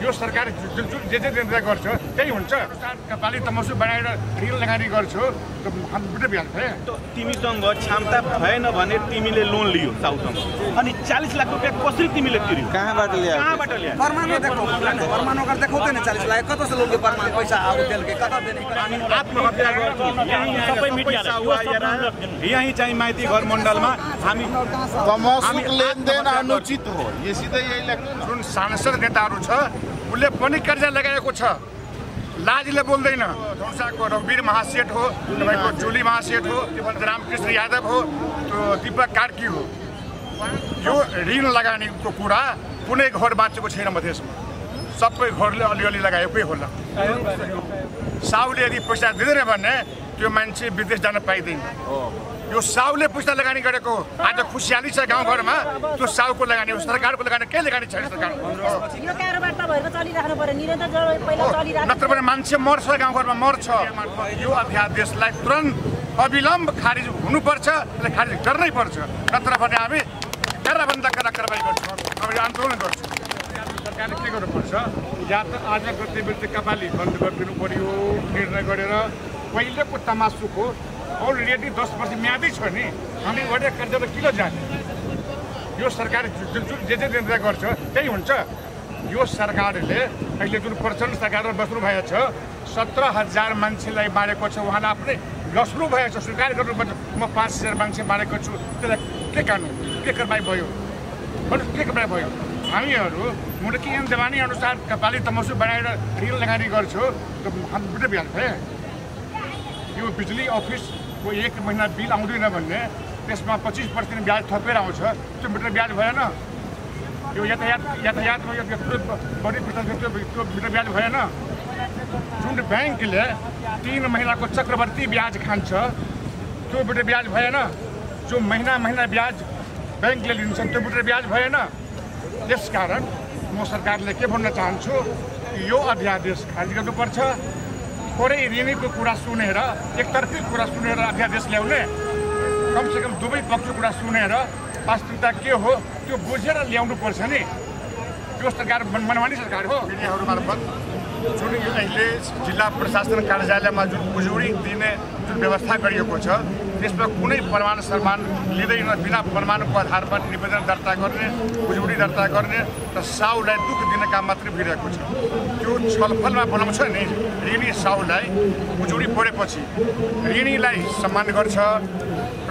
यो सरकार जुन जुन जे जे निर्णय गर्छ त्यही हुन्छ। पालि तमसु बनाएर ऋण लगानी गर्छु। तिमीसँग क्षमता भएन भने तिमीले लोन लियो साउसँग अनि चालिस लाख रुपियाँ कसरी तिमीले तिर्यो? कहाँबाट ल्यायो? कहाँबाट ल्यायो? परमाणु देखो परमाणु। कर देखाउँदैन चालिस लाख। कता से लोग परमाणु? पैसा आउ तेल के? कता देने अनि आत्महत्या गर्छु। यहीँ सबै मिडियालाई यो सब यहीँ चाहिँ माइती घर मण्डलमा हामी तमसुक लेनदेन अनुचित हो। यो सिधै यही लेख्नु न जुन सांसद नेताहरू छ उसले पनि कर्जा लगाएको छ। लाजले बोल्दैन। धौसाको रघुवीर महासेठ हो तपाईँको जुली महासेठ हो रामकृष्ण यादव हो त्यो दिपक कार्की हो। यो ऋण लगानीको कुरा कुनै घर बाँचेको छैन मधेसमा सबै घरले अलिअलि लगाएकै होला। साउले यदि पैसा दिँदैन भने त्यो मान्छे विदेश जान पाइँदैन। यो साउले पैसा लगानी गरेको आज खुसियाली छ गाउँघरमा। त्यो साउको लगानी हो। सरकारको लगानी केही लगानी छैन नत्र भने मान्छे मर्छ गाउँघरमा मर्छ। यो अध्यादेशलाई तुरन्त अविलम्ब खारिज हुनुपर्छ। यसलाई खारिज गर्नै पर्छ। नत्र भने हामी कराभन्दा करा कारवाही गर्छौँ। हामी आन्दोलन गर्छौँ। सरकारले के गर्नुपर्छ? या त आज गतिविधि कपाली बन्द गरिदिनु पर्यो। निर्णय गरेर पहिलेको तमासुको अलरेडी दस वर्ष म्यादै छ नि। हामी गरेर कर्जा त किन जाने। यो सरकार जुन जुन जे जे निर्णय गर्छ त्यही हुन्छ। यो सरकारले अहिले जुन प्रचण्ड सरकारमा बस्नु भएको छ सत्र हजार मान्छेलाई मारेको छ उहाँलाई आफ्नै लस्नु भएको छ स्वीकार गर्नुपर्छ म पाँच हजार मान्छे मारेको छु त्यसलाई के कानुन के कारवाही भयो? भन्नु के कारवाही भयो? हामीहरू मुर्की एम देवानी अनुसार कपाली तमसु बनाएर ऋण लगानी गर्छु। त हामी बुझ्दै बिहाल्छ यो बिजुली अफिसको एक महिना बिल आउँदैन भन्ने। त्यसमा पच्चिस पर्सेन्ट ब्याज थपेर आउँछ। त्यो मिटर ब्याज भएन। यो यातायात यातायातमा यो यत्रो बढी प्रतिशत त्यो त्यो मिटर ब्याज भएन। जुन ब्याङ्कले तिन महिनाको चक्रवर्ती ब्याज खान्छ त्यो मिटर ब्याज भएन। जो महिना महिना ब्याज ब्याङ्कले लिन्छन् त्यो मिटर ब्याज भएन। त्यसकारण म सरकारले के भन्न चाहन्छु यो अध्यादेश खारिज गर्नुपर्छ। थोरै ऋणीको कुरा सुनेर एकतर्फी कुरा सुनेर अध्यादेश ल्याउने कमसेकम दुवै पक्षको कुरा सुनेर वास्तविकता के हो त्यो बुझेर ल्याउनु पर्छ नि त्यो सरकार मन- मनमानी सरकार हो जुन अहिले जिल्ला प्रशासन कार्यालयमा जुन उजुरी दिने जुन व्यवस्था गरिएको छ त्यसमा कुनै प्रमाण सम्मान लिँदैन बिना प्रमाणको आधारमा निवेदन दर्ता गर्ने उजुरी दर्ता गर्ने र साउलाई दुःख दिने काम मात्रै भइरहेको छ त्यो छलफलमा बोलाउँछ नि ऋणी साउलाई उजुरी पढेपछि ऋणीलाई सम्मान गर्छ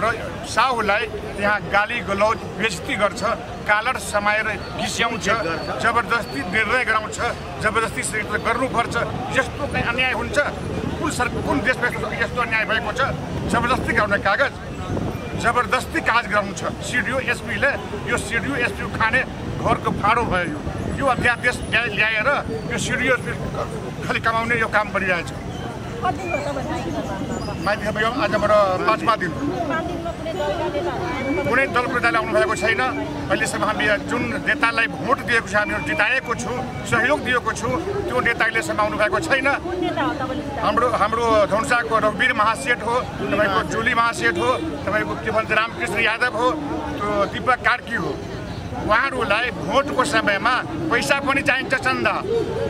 र साहुलाई त्यहाँ गाली गलौज बेजती गर्छ कालर समाएर घिस्याउँछ जबरजस्ती निर्णय गराउँछ जबरजस्ती गर्नुपर्छ यस्तो चाहिँ अन्याय हुन्छ। कुन सर कुन देशमा यस्तो अन्याय भएको छ? जबरजस्ती गराउने कागज जबरदस्ती कागज गराउनु छ सिडिओ एसपीले यो सिडिओ एसपी खाने घरको फाँडो भयो। यो अध्यादेश ल्याए- ल्याएर यो सिडिओ खालि कमाउने यो काम गरिरहेछ। कति हो तपाईँ माइती अब यो आजबाट पाँचमा दिन। कुनै दल प्रजाले आउनु भएको छैन। अहिलेसम्म हामी जुन नेतालाई भोट दिएको छ हामीहरू जिताएको छु सहयोग दिएको छु त्यो नेता अहिलेसम्म आउनु भएको छैन? हाम्रो हाम्रो धौसाको रघुवीर महासेठ हो तपाईँको जुली महासेठ हो तपाईँको के भन्छ रामकृष्ण यादव हो त्यो दिपक कार्की हो। उहाँहरूलाई भोटको समयमा पैसा पनि चाहिन्छ चन्दा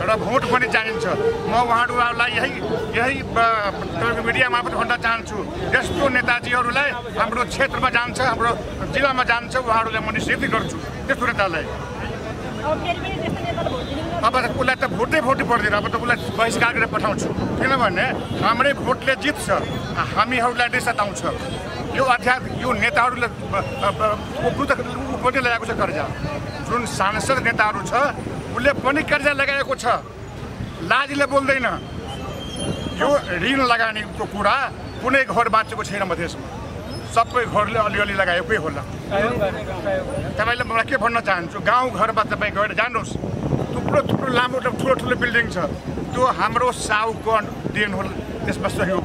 र भोट पनि चाहिन्छ। म उहाँहरूलाई यही यही ब- तपाईँको मिडिया मार्फत भन्न चाहन्छु। यस्तो नेताजीहरूलाई हाम्रो क्षेत्रमा जान्छ हाम्रो जिल्लामा जान्छ उहाँहरूलाई म निषेध गर्छु। त्यस्तो नेतालाई। पनि अब त उसलाई त भोटै भोटै पर्दैन। अब त उसलाई बहिष्कार गरेर पठाउँछु। किनभने हाम्रै भोटले जित्छ। हामीहरूलाई नै सताउँछ यो अर्थात् यो नेताहरूले पनि लगाएको छ कर्जा। जुन सांसद नेताहरू छ उसले पनि कर्जा लगाएको छ। लाजले बोल्दैन। यो ऋण लगानीको कुरा कुनै घर बाँचेको छैन मधेसमा सबै घरले अलिअलि लगाएकै होला। तपाईँले मलाई के भन्न चाहन्छु? गाउँघरमा तपाईँ गएर जानुहोस्। थुप्रो थुप्रो लामो ठुलो ठुलो बिल्डिङ छ। त्यो हाम्रो साउको देन हो त्यसमा सहयोग।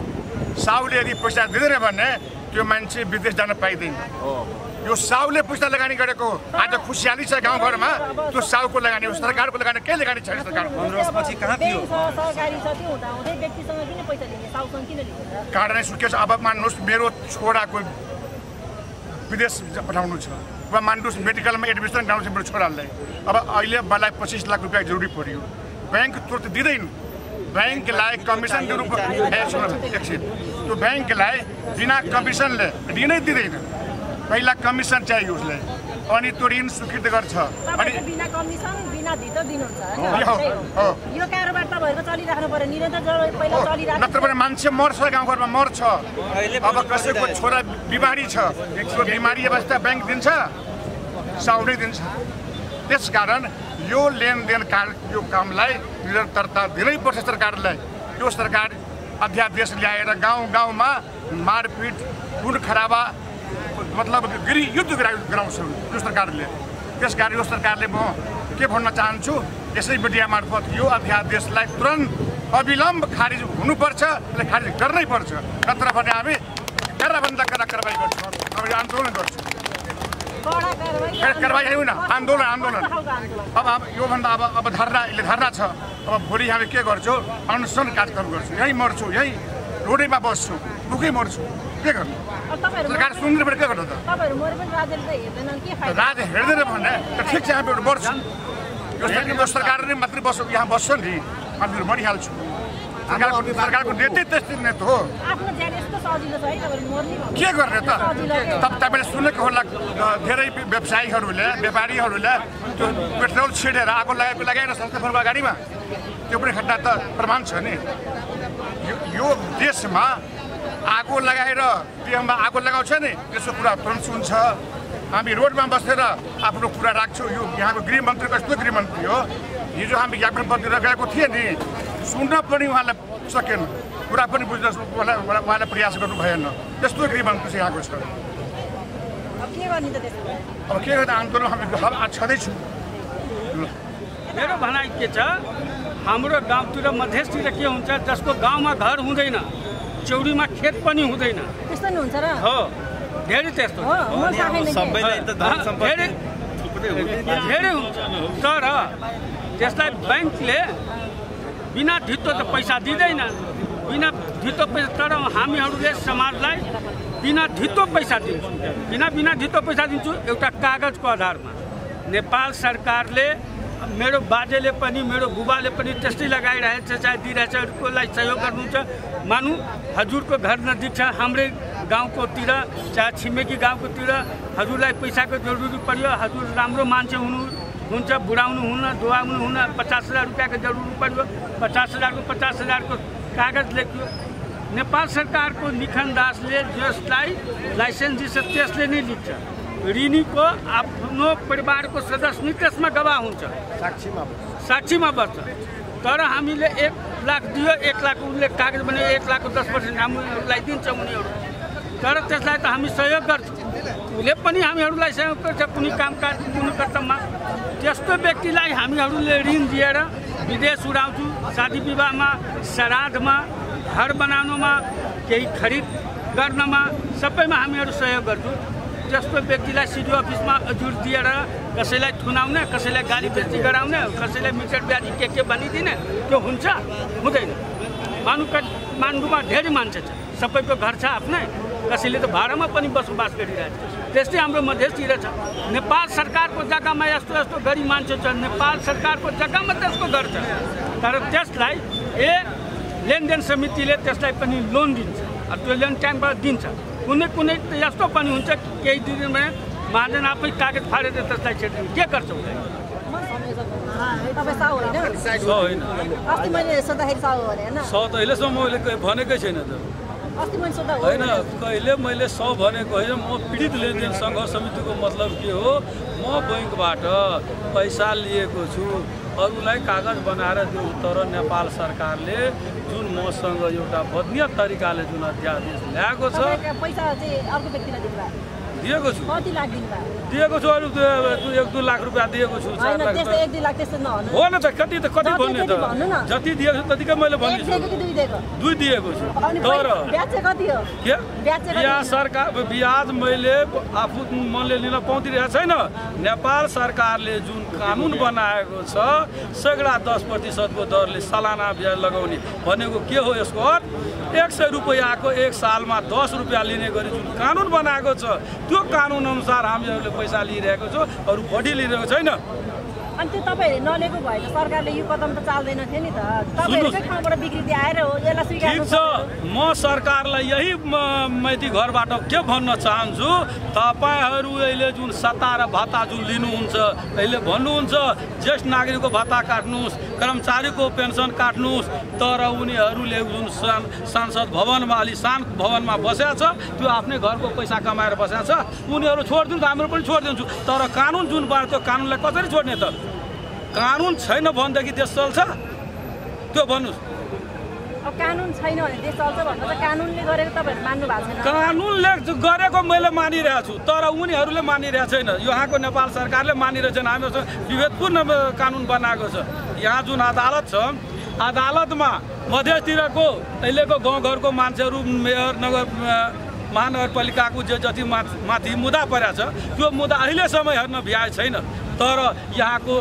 साउले यदि पैसा दिँदैन भने त्यो मान्छे विदेश जान पाइँदैन। यो साउले पैसा लगानी गरेको आज खुसियाली छ गाउँघरमा त्यो साउको लगानी हो सरकारको लगानी केही लगानी छैन सरकार पछि कहाँ थियो? ब्याङ्क छ सहकारी छ त्यो हुँदा हुँदै व्यक्तिसँग किन पैसा लिने साउसँग किन लिने? कारण सुत्केछ अब मान्नुहोस् मेरो छोराको विदेश पठाउनु छ। वा मान्नुहोस् मेडिकलमा एडमिसन गराउँछ मेरो छोरालाई। अब अहिले मलाई पच्चिस लाख रुपियाँ जरुरी पऱ्यो ब्याङ्क तुरन्त दिँदैन। ब्याङ्कलाई कमिसन दिनु सुन एकछिन। त्यो ब्याङ्कलाई बिना कमिसनले ऋणै दिँदैन। पहिला कमिसन चाहियो उसलाई। अनि त्यो ऋण स्वीकृत गर्छ। अनि नत्र भने मान्छे मर्छ गाउँघरमा मर्छ। अब कसैको छोरा बिमारी छ बिमारी अवस्था ब्याङ्क दिन्छ साउनै दिन्छ। त्यसकारण यो लेनदेन कार यो कामलाई निरन्तरता दिनैपर्छ सरकारलाई। यो सरकार अध्यादेश ल्याएर गाउँ गाउँमा मारपिट खुन खराबा मतलब गृह युद्ध गरा- यो सरकारले। त्यसकारण यो सरकारले म के भन्न चाहन्छु यसै मिडिया मार्फत यो अध्यादेशलाई तुरन्त अविलम्ब खारिज हुनुपर्छ खारिज गर्नै पर्छ। नत्र भने हामी कराभन्दा करा कारवाही गर्छौँ। अब आन्दोलन गर्छौँ। कडा कारवाही होइन आन्दोलन आन्दोलन? अब अब योभन्दा अब अब धरना यसले धरना छ। अब भोलि हामी के गर्छौँ? अनसन कार्यक्रम गर्छौँ। यहीँ मर्छु यहीँ रोडैमा बस्छु। दुःखै मर्छु। के गर्नु? सरकार सुन्दैन भने के गर्नु त? राज हेर्दैन भने त ठिक छ मर्छौँ यो सरकार- यो सरकारले मात्रै बस यहाँ बस्छ नि। हामीहरू मरिहाल्छौँ। सरकारको सरकारको नेतै हो। के गर्ने त? तपाईँले सुनेको होला धेरै व्यवसायीहरूले व्यापारीहरूले त्यो पेट्रोल छिडेर आगो लगाएको लगाएन संस्थाफलको अगाडिमा त्यो पनि घटना त प्रमाण छ नि। यो- यो देशमा आगो लगाएर देहमा आगो लगाउँछ नि त्यसको कुरा तुरन्त सुन्छ। हामी रोडमा बसेर आफ्नो कुरा राख्छौँ। यो यहाँको गृहमन्त्री कस्तो गृहमन्त्री हो? हिजो हामी ज्ञापन पत्र गएको थिएँ नि। सुन्न पनि उहाँलाई सकेन। कुरा पनि बुझ्न उहाँलाई उहाँलाई प्रयास गर्नु भएन। त्यस्तो गृहमन्त्री चाहिँ यहाँको छ। अब के गर्दा आन्दोलन हामी अब छँदैछु। मेरो भनाइ के छ? हाम्रो गाउँतिर मधेसतिर के हुन्छ जसको गाउँमा घर हुँदैन चौरीमा खेत पनि हुँदैन। त्यस्तो नि हुन्छ र। हो। धेरै त्यस्तो धेरै हुन्छ। तर त्यसलाई ब्याङ्कले बिना धितो त पैसा दिँदैन। बिना धितो पैसा तर हामीहरूले समाजलाई बिना धितो पैसा दिन्छौँ। बिना बिना धितो पैसा दिन्छु एउटा कागजको आधारमा। नेपाल सरकारले मेरो बाजेले पनि मेरो बुबाले पनि त्यस्तै लगाइरहेछ चाहे दिइरहेछ कसलाई सहयोग गर्नुहुन्छ। मानु हजुरको घर नजिक छ हाम्रै गाउँकोतिर चाहे छिमेकी गाउँकोतिर हजुरलाई पैसाको जरुरी पर्यो। हजुर राम्रो मान्छे हुनु हुन्छ बुढाउनु हुन दुवाउनु हुन पचास हजार रुपियाँको जरुरी पर्यो। पचास हजारको पचास हजारको कागज लेख्यो। नेपाल सरकारको निखन दासले जसलाई लाइसेन्स दिन्छ त्यसले नै लिन्छ। ऋणीको आफ्नो परिवारको सदस्य नै त्यसमा गवाह हुन्छ। साक्षीमा बस्छ। तर हामीले एक लाख दियो एक लाख उसले कागज भने एक लाखको दस पर्सेन्ट हामीलाई दिन्छ उनीहरू। तर त्यसलाई त हामी सहयोग गर्छौँ। उसले पनि हामीहरूलाई सहयोग कुनै कामकाज कुनै कर्तव्यमा त्यस्तो व्यक्तिलाई हामीहरूले ऋण दिएर विदेश उडाउँछौँ शादी विवाहमा श्राद्धमा घर बनाउनुमा केही खरिद गर्नमा सबैमा हामीहरू सहयोग गर्छौँ। त्यस्तो व्यक्तिलाई सिडिओ अफिसमा हजुर दिएर कसैलाई थुनाउने कसैलाई गाली बेची गराउने कसैलाई मिटर ब्याजी के के भनिदिने त्यो हुन्छ? हुँदैन। मानु काठमाडौँमा धेरै मान्छे छ। सबैको घर छ आफ्नै। कसैले त भाडामा पनि बसोबास गरिरहेको छ। त्यस्तै हाम्रो मधेसतिर छ नेपाल सरकारको जग्गामा यस्तो यस्तो गरिब मान्छे छ नेपाल सरकारको जग्गामा त्यसको घर छ। तर त्यसलाई ए लेनदेन समितिले त्यसलाई पनि लोन दिन्छ। अब त्यो लोन टाइममा दिन्छ। कुनै कुनै यस्तो पनि हुन्छ केही दिन भने महाजन आफै कागज फालेर त्यसलाई छेडिदिन्छ के गर्छ? उसलाई होइन। मैले भनेकै छैन त। होइन कहिले मैले सौ भनेको होइन म पीडित लेनदेन सङ्घर्ष समितिको मतलब के हो म बैङ्कबाट पैसा लिएको छु अरूलाई कागज बनाएर दिउँ। तर नेपाल सरकारले जुन मसँग एउटा बदनीय तरिकाले जुन अध्यादेश ल्याएको छ तपाईँको पैसा चाहिँ अर्को व्यक्तिलाई दिनुभयो। दिएको छु। दिएको छु अरू एक दुई लाख रुपियाँ दिएको छु हो न त कति त कति भन्ने भन्नु। त? जति दिएको छु त्यतिकै मैले भनिदिन्छु कि दुई दिएको? छु। तर बिहा? सरकार ब्याज मैले आफू मनले लिन पाउँदिरहेको छैन। नेपाल सरकारले जुन कानुन बनाएको छ सैकडा दस प्रतिशतको दरले सालाना ब्याज लगाउने भनेको के हो यसको अर्थ? एक सय रुपियाँको एक सालमा दस रुपियाँ लिने गरी जुन कानुन बनाएको छ त्यो कानुन अनुसार हामीहरूले पैसा लिइरहेको छौँ अरू बढी लिइरहेको छैन। अनि त्यो तपाईँहरूले नलिएको भए त सरकारले यो कदम त चाल्दैन थियो नि त। तपाईँहरूकै ठाउँबाट विकृति आएर हो यसलाई स्वीकार ठिक छ। म सरकारलाई यही म- मैती घरबाट के भन्न चाहन्छु तपाईँहरू अहिले जुन सत्ता र भत्ता जुन लिनुहुन्छ अहिले भन्नुहुन्छ ज्येष्ठ नागरिकको भत्ता काट्नुहोस् कर्मचारीको पेन्सन काट्नुहोस् तर उनीहरूले जुन सांसद भवनमा अलि शान्त भवनमा बसेको छ त्यो आफ्नै घरको पैसा कमाएर बसेको छ उनीहरू छोडिदिनु हाम्रो पनि छोडिदिन्छु। तर कानुन जुन बाँड्छ त्यो कानुनलाई कसरी छोड्ने त? कानुन छैन भनेदेखि देश चल्छ? त्यो भन्नुहोस्। कानुनले गरेको मैले मानिरहेको छु तर उनीहरूले मानिरहेको छैन। यहाँको नेपाल सरकारले मानिरहेको छैन। हामीसँग विभेदपूर्ण कानुन बनाएको छ। यहाँ जुन अदालत छ अदालतमा मधेसतिरको अहिलेको गाउँघरको मान्छेहरू मेयर नगर महानगरपालिकाको जे जति माथि मुद्दा परेको छ त्यो मुद्दा अहिलेसम्म हेर्न भ्याए छैन। तर यहाँको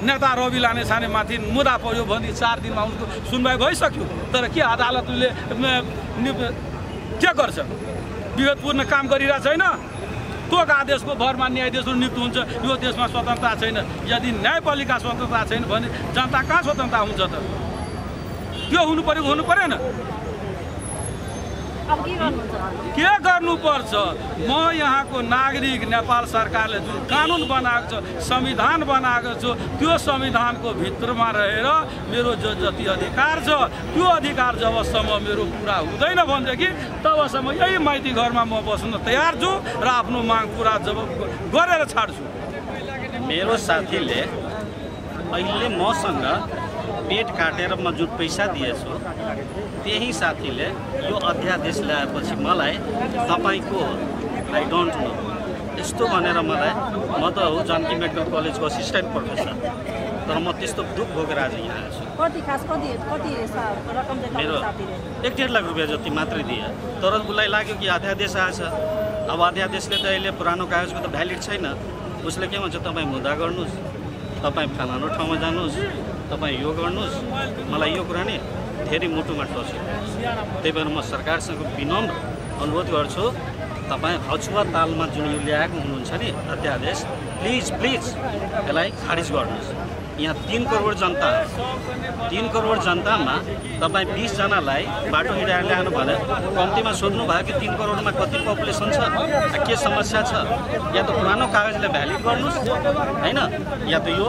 नेता रवि लाने छाने माथि मुद्दा पर्यो भने चार दिनमा उनको सुनवाई भइसक्यो। तर के अदालतले के गर्छ? विवेकपूर्ण काम गरिरहेको छैन। तोक आदेशको भरमा न्यायाधीशहरू नियुक्त हुन्छ यो देशमा स्वतन्त्रता छैन। यदि न्यायपालिका स्वतन्त्रता छैन भने जनता कहाँ स्वतन्त्रता हुन्छ त? त्यो हुनु पऱ्यो हुनु परेन? के गर्नुहुन्छ? के गर्नुपर्छ? म यहाँको नागरिक नेपाल सरकारले जुन कानुन बनाएको छ संविधान बनाएको छ त्यो संविधानको भित्रमा रहेर मेरो जो जति अधिकार छ त्यो अधिकार जबसम्म मेरो पुरा हुँदैन भनेदेखि तबसम्म यही माइती घरमा म बस्न तयार छु र आफ्नो माग पुरा जब गरेर छाड्छु। मेरो साथीले अहिले मसँग पेट काटेर म जुन पैसा दिएछु त्यही साथीले यो अध्यादेश ल्याएपछि मलाई तपाईँको आई डोन्ट नो यस्तो भनेर मलाई म त हो जानकी मेडिकल कलेजको असिस्टेन्ट प्रोफेसर तर म त्यस्तो दुःख भोगेर आज यहाँ छु। कति खास कति कति सा- रकम चाहिँ मेरो एक डेढ लाख रुपियाँ जति मात्रै दिएँ। तर उसलाई लाग्यो कि अध्यादेश आएछ। अब अध्यादेशले त अहिले पुरानो कागजको त भ्यालिड छैन। उसले के भन्छ तपाईँ मुद्दा गर्नुहोस्। तपाईँ फलानु ठाउँमा जानुहोस्। तपाईँ यो गर्नुहोस्। मलाई यो कुरा नि धेरै मुटुमा टस्यो त्यही भएर म सरकारसँग विनम्र अनुरोध गर्छु तपाईँ हचुवा तालमा जुन यो ल्याएको हुनुहुन्छ नि अध्यादेश प्लिज प्लिज यसलाई खारिज गर्नुहोस्। यहाँ तिन करोड जनता तिन करोड जनतामा तपाईँ बिसजनालाई बाटो हिँडाएर ल्याउनु भने कम्तीमा सोध्नु भयो कि तिन करोडमा कति पपुलेसन छ के समस्या छ? या त पुरानो कागजले भ्यालिड गर्नुहोस् होइन? या त यो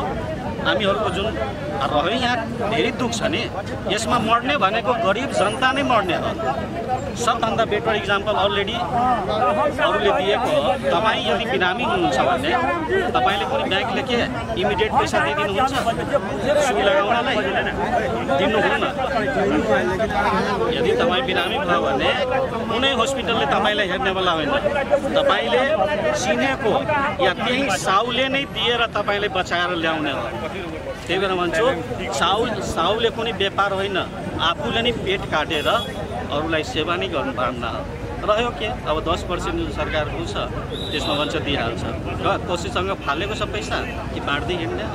हामीहरूको जुन रह्यो यहाँ धेरै दुःख छ नि। यसमा मर्ने भनेको गरिब जनता नै मर्ने हो। सबभन्दा बेटर इक्जाम्पल अलरेडी अरूले दिएको हो। तपाईँ यदि बिरामी हुनुहुन्छ भने तपाईँले कुनै ब्याङ्कले के इमिडिएट पैसा दिइदिनुहुन्छ? सुई लगाउनलाई दिनुहुन्न। यदि तपाईँ बिरामी भयो भने कुनै हस्पिटलले तपाईँलाई हेर्नेवाला होइन। तपाईँले चिनेको या त्यही साउले नै दिएर तपाईँले बचाएर ल्याउने हो। त्यही भएर भन्छु साउ साउले कुनै व्यापार होइन आफूले नै पेट काटेर अरूलाई सेवा नै गर्नु पार्न। रह्यो के? अब दस पर्सेन्ट सरकारको छ त्यसमा भन्छ दिइहाल्छ। र कसैसँग फालेको छ पैसा कि बाँड्दै हिँड्ने?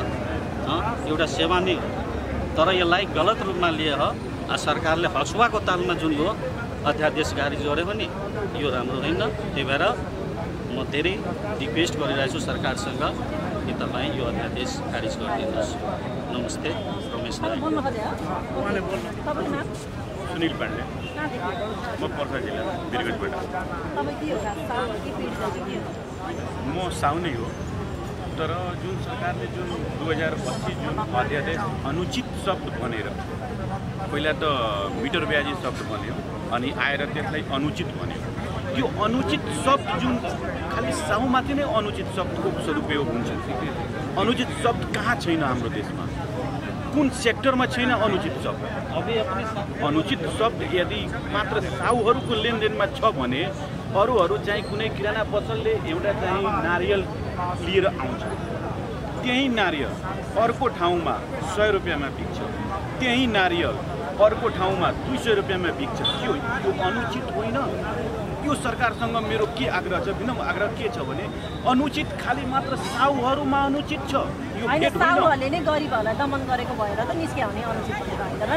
हो एउटा सेवा नै हो। तर यसलाई गलत रूपमा लिए हो। आ सरकारले हसुवाको तालमा जुन यो अध्यादेश खारिज गर्यो भने यो राम्रो होइन। त्यही भएर म धेरै रिक्वेस्ट गरिरहेको छु सरकारसँग कि तपाईँ यो अध्यादेश खारिज गरिदिनुहोस् नमस्ते रमेश सुनिल पाण्डे म पर्सा जिल्ला साउ हो म साउनै हो तर जुन सरकारले जुन दुई हजार पच्चिस जुन अध्यादेश अनुचित शब्द भनेर पहिला त मिटर ब्याजी शब्द भन्यो अनि आएर त्यसलाई अनुचित भन्यो त्यो अनुचित शब्द जुन खालि साहुमाथि नै अनुचित शब्दको सदुपयोग हुन्छ। अनुचित शब्द कहाँ छैन हाम्रो देशमा? कुन सेक्टरमा छैन अनुचित शब्द? अनुचित शब्द यदि मात्र साहुहरूको लेनदेनमा छ भने अरूहरू चाहिँ कुनै किराना पसलले एउटा चाहिँ नारियल लिएर आउँछ। त्यही नारियल अर्को ठाउँमा सय रुपियाँमा बिक्छ। त्यही नारियल अर्को ठाउँमा दुई सय रुपियाँमा बिक्छ। के हो यो अनुचित होइन। यो सरकारसँग मेरो के आग्रह छ विनम्र आग्रह के छ भने अनुचित खालि मात्र साहुहरूमा अनुचित छ। यो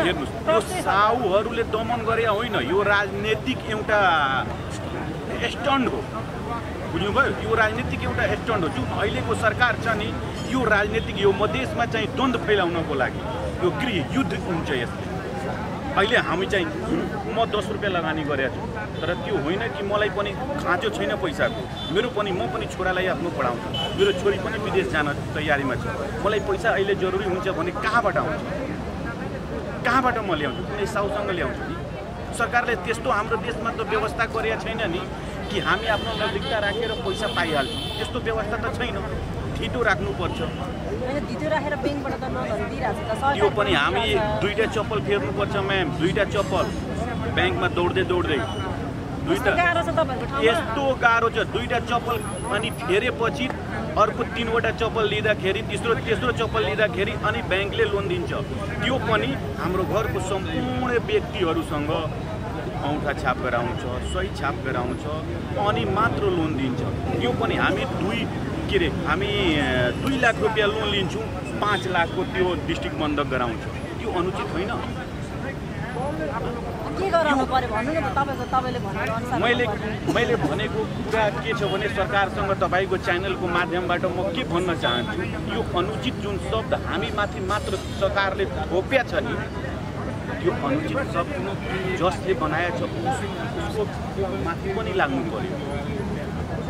हेर्नुहोस्। साहुहरूले दमन गरे होइन यो राजनैतिक एउटा स्टन्ड हो। बुझ्नुभयो? यो राजनीतिक एउटा स्टन्ड हो। जुन अहिलेको सरकार छ नि यो राजनीतिक यो मधेसमा चाहिँ द्वन्द्व फैलाउनको लागि यो गृह युद्ध हुन्छ यसले। अहिले हामी चाहिँ म दस रुपियाँ लगानी गरेको छु। तर त्यो होइन कि मलाई पनि खाँचो छैन पैसाको। मेरो पनि म पनि छोरालाई आफ्नो पढाउँछु। मेरो छोरी पनि विदेश जान तयारीमा छ। मलाई पैसा अहिले जरुरी हुन्छ भने कहाँबाट आउँछ? कहाँबाट म ल्याउँछु? कुनै साउसँग ल्याउँछु नि? सरकारले त्यस्तो हाम्रो देशमा त व्यवस्था गरेका छैन नि कि हामी आफ्नो नजिकता राखेर पैसा पाइहाल्छौँ। त्यस्तो व्यवस्था त छैन। ढिटो राख्नुपर्छ। त्यो पनि हामी। दुईवटा चप्पल फेर्नुपर्छ म्याम दुईवटा चप्पल। ब्याङ्कमा दौड्दै दौड्दै। दुईवटा यस्तो गाह्रो छ दुईवटा चप्पल अनि फेरेपछि अर्को तिनवटा चप्पल लिँदाखेरि तेस्रो तेस्रो चप्पल लिँदाखेरि अनि ब्याङ्कले लोन दिन्छ। त्यो पनि हाम्रो घरको सम्पूर्ण व्यक्तिहरूसँग औँठा छाप गराउँछ सही छाप गराउँछ अनि मात्र लोन दिन्छ। त्यो पनि हामी दुई के अरे हामी दुई लाख रुपियाँ लोन लिन्छौँ पाँच लाखको त्यो डिस्ट्रिक्ट बन्धक गराउँछ। त्यो अनुचित होइन। मैले। मैले भनेको कुरा के छ भने सरकारसँग तपाईँको च्यानलको माध्यमबाट म के भन्न चाहन्छु यो अनुचित जुन शब्द हामी माथि मात्र सरकारले थोप्या छ नि त्यो अनुचित शब्द जसले बनाएको छ उस- उसको माथि पनि लाग्नु पर्यो।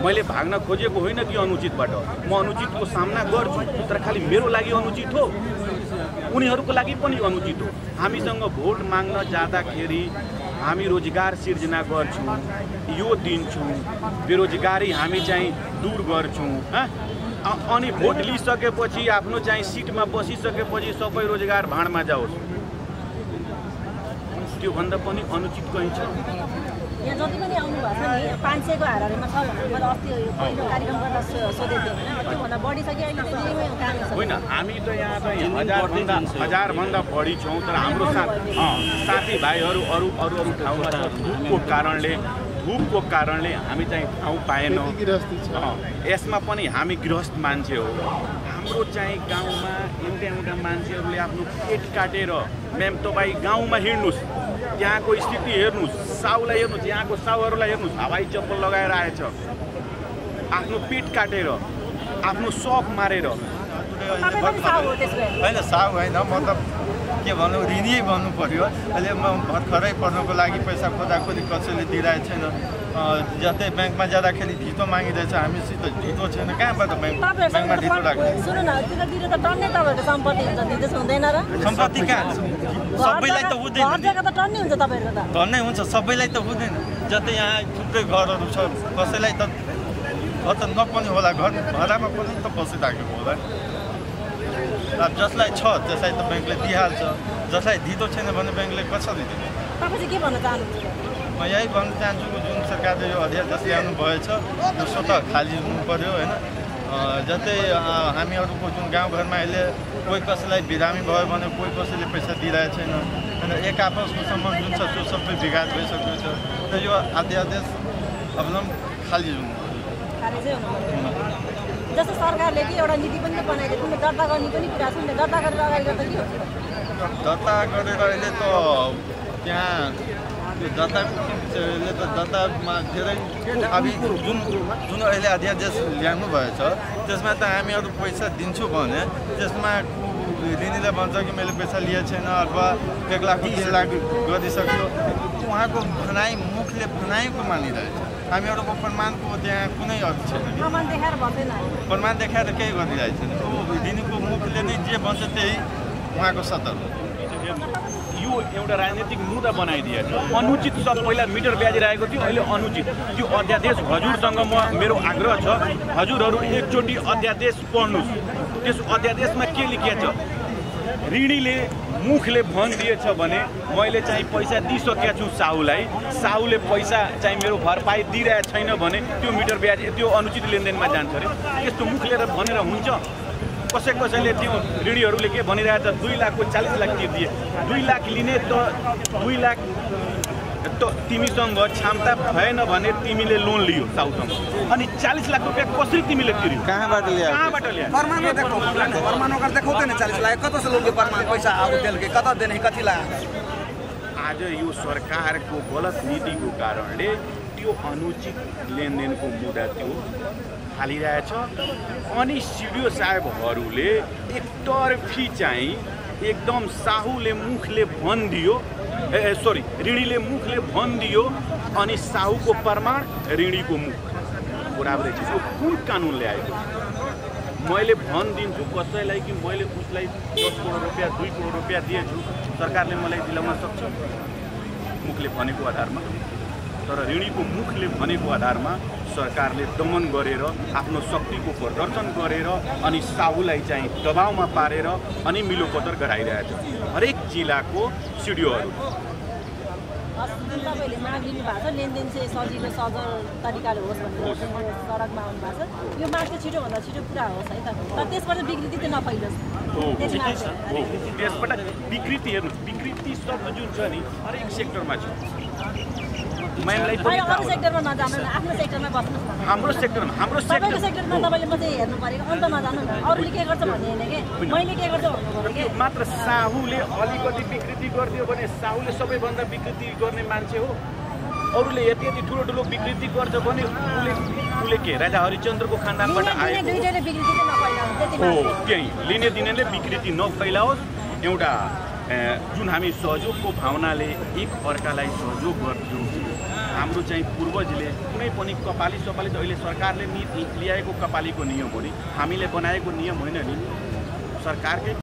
मैले भाग्न खोजेको होइन कि अनुचितबाट। म अनुचितको सामना गर्छु तर खालि मेरो लागि अनुचित हो। उनीहरूको लागि पनि अनुचित हो। हामीसँग भोट माग्न जाँदाखेरि हामी रोजगार सिर्जना गर्छौँ यो दिन्छौँ बेरोजगारी हामी चाहिँ दूर गर्छौँ अनि भोट लिइसकेपछि आफ्नो चाहिँ सिटमा बसिसकेपछि सबै रोजगार भाँडमा जाओस्। त्योभन्दा पनि अनुचित कहीँ छ? यहाँ जति पनि आउनु भएको छ नि पाँच सयको हाराहारीमा छ भनेर मैले अस्ति यो पहिलो कार्यक्रम गर्दा सोधेको थिएँ होइन। त्योभन्दा बढी छ कि अहिले होइन हामी त यहाँ त हजारभन्दा हजारभन्दा बढी छौँ तर हाम्रो साथ अँ, साथीभाइहरू अरू अरू अरू ठाउँमा धुपको कारणले धुपको कारणले हामी चाहिँ ठाउँ पाएनौँ। यसमा पनि हामी गृहस्थ मान्छे हो। हाम्रो चाहिँ गाउँमा एउटा एउटा मान्छेहरूले आफ्नो पेट काटेर म्याम तपाईँ गाउँमा हिँड्नुहोस्। त्यहाँको स्थिति हेर्नुहोस् साउलाई हेर्नुहोस् यहाँको साउहरूलाई हेर्नुहोस् हवाई चप्पल लगाएर आएछ आफ्नो पेट काटेर आफ्नो सख मारेर होइन साहु होइन म त के भनौँ ऋणी भन्नु पर्यो। अहिले म भर्खरै पढ्नको लागि पैसा खोजाखोजी कसैले दिइरहेको छैन। जतै ब्याङ्कमा जाँदाखेरि ढितो मागिरहेछ हामीसित ढितो छैन। कहाँबाट ब्याङ्क ब्याङ्कमा ढितो राख्ने? सम्पत्ति कहाँ? सबैलाई त हुँदैन धन्नै हुन्छ सबैलाई त हुँदैन। जतै यहाँ थुप्रै घरहरू छ कसैलाई त घर त नपनि होला घर भाडामा पनि त बसिराखेको होला। अब जसलाई छ त्यसलाई त ब्याङ्कले दिइहाल्छ। जसलाई दिँदो छैन भने ब्याङ्कले कसरी दिने? तपाईँ चाहिँ के भन्न चाहनुहुन्छ म यही भन्न चाहन्छु जुन सरकारले यो अध्यादेश ल्याउनु भएछ यो स्वतः खाली हुनु पऱ्यो होइन जस्तै हामीहरूको जुन गाउँघरमा अहिले कोही कसैलाई बिरामी भयो भने कोही कसैले पैसा दिइरहेको छैन होइन? एक आपसको सम्बन्ध जुन छ त्यो सबै विकास भइसकेको छ। र यो अध्यादेश अवलम्ब खाली हुनु जस्तो सरकारले कि एउटा नीति पनि त बनाइदिएको थियो दर्ता गर्ने पनि कुरा छ नि दर्ता गरेर अगाडि गर्दा के हुन्छ? दर्ता गरेर अहिले त त्यहाँ त्यो अहिले त दर्तामा धेरै अब जुन जुन अहिले अध्यादेश ल्याउनु भएछ त्यसमा त हामीहरू पैसा दिन्छु भने त्यसमा ऋणीले भन्छ कि मैले पैसा लिएको छैन अथवा एक लाख तिस लाख गरिसक्यो उहाँको भनाइ मुखले भनाइको मानिरहेछ। हामीहरूको प्रमाणको त्यहाँ कुनै अर्थी छैन प्रमाण देखाएर केही गरिरहेको छैन ऋणीको मुखले नै जे भन्छ त्यही उहाँको हो यो एउटा राजनीतिक मुद्दा बनाइदिएछ अनुचित सब पहिला मिटर ब्याज रहेको थियो अहिले अनुचित त्यो अध्यादेश हजुरसँग म मेरो आग्रह छ हजुरहरू एकचोटि अध्यादेश पढ्नुहोस् त्यस अध्यादेशमा के लेखिएको छ ऋणीले मुखले भनिदिएछ भने मैले चाहिँ पैसा दिइसकेका छु साहुलाई। साहुले पैसा चाहिँ मेरो भरपाई दिइरहेको छैन भने त्यो मिटर ब्याज त्यो अनुचित लेनदेनमा जान्छ अरे। त्यस्तो मुखले भनेर हुन्छ। कसै कसैले त्यो ऋणीहरूले के भनिरहेछ दुई लाखको चालिस लाख तिर्दिए दुई लाख लिने त दुई लाख त तिमीसँग क्षमता भएन भने तिमीले लोन लियो साउसँग अनि चालिस लाख रुपियाँ कसरी तिमीले तिर्यो? कहाँबाट ल्याएको? कहाँबाट ल्यायो? प्रमाण देखाउँदैन प्रमाण ओकर देखाउँदैन चालिस लाख। कता से लोग प्रमाण? पैसा आगो तेल के कता देने कति ला आज यो सरकारको गलत नीतिको कारणले त्यो अनुचित लेनदेनको मुद्दा त्यो हालिरहेछ। अनि सिडिओ साहेबहरूले एकतर्फी चाहिँ एकदम साहुले मुखले भनिदियो ए सरी ऋणीले मुखले भनिदियो अनि साहुको प्रमाण ऋणीको मुख। बराबरै छ यो कुन कानुन ल्याएको मैले भनिदिन्छु कसैलाई कि मैले उसलाई दस करोड रुपियाँ दुई करोड रुपियाँ दिएछु सरकारले मलाई दिलाउन सक्छ? मुखले भनेको आधारमा। तर ऋणीको मुखले भनेको आधारमा सरकारले दमन गरेर आफ्नो शक्तिको प्रदर्शन गरेर अनि साहुलाई चाहिँ दबाउमा पारेर अनि मिलोपतर गराइरहेछ। हरेक जिल्लाको सिडिओहरू तपाईँहरूले माग लिनु भएको छ लेनदेन चाहिँ सजिलो सजल तरिकाले होस् भनेर सडकमा आउनु भएको छ। यो माग चाहिँ छिटोभन्दा छिटो पुरा होस् है त। तर त्यसबाट विकृति चाहिँ नफैलोस्। त्यसबाट विकृति हेर्नुहोस्। विकृति शब्द जुन छ नि हरेक सेक्टरमा छ। हाम्रो सेक्टरमा हाम्रो सेक्टर सेक्टरमा तपाईँले मात्रै हेर्नु परेको अन्त नजानु न। अरूले के गर्छ भन्ने होइन कि? मैले के गर्छ भन्नु पऱ्यो कि? मात्र साहुले अलिकति विकृति गरिदियो भने साहुले सबैभन्दा विकृति गर्ने मान्छे हो। अरूले यति यति ठुलो ठुलो विकृति गर्छ भने उसले उसले के? राजा हरिचन्द्रको खानदानबाट आएको हो। त्यही। लिने दिनेले विकृति नफैलाओस्। एउटा जुन हामी सहयोगको भावनाले एक अर्कालाई सहयोग गर्थ्यौँ हाम्रो चाहिँ पूर्वजले कुनै पनि कपाली सपाली त अहिले सरकारले नि ल्याएको कपालीको नियम हो नि? हामीले बनाएको नियम होइन नि? सरकारकै